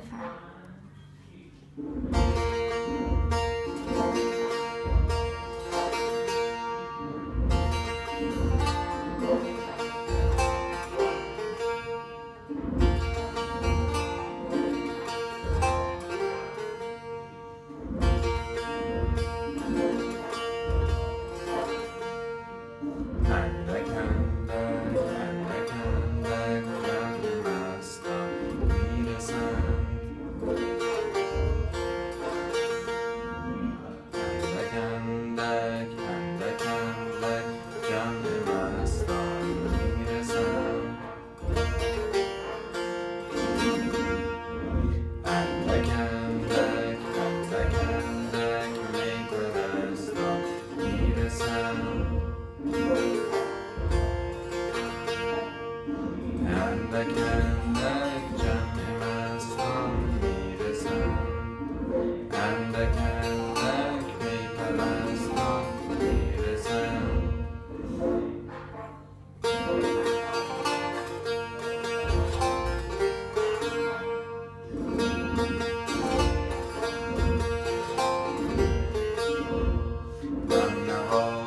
with her. من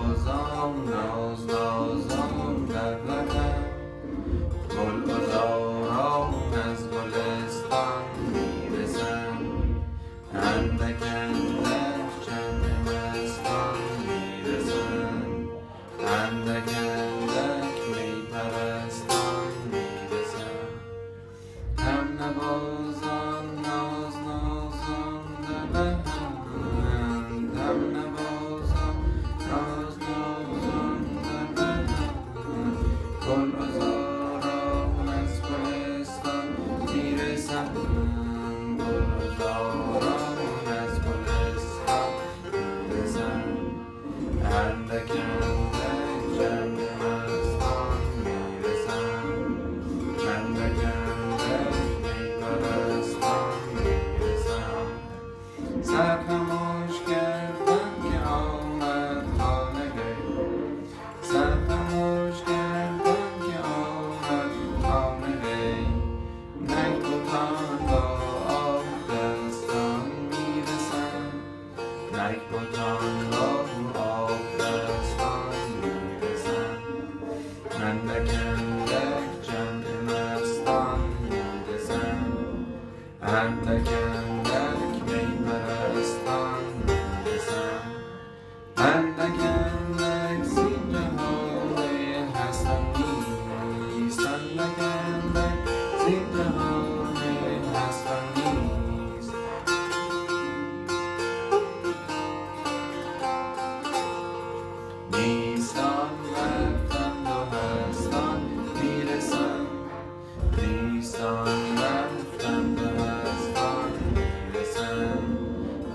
and you.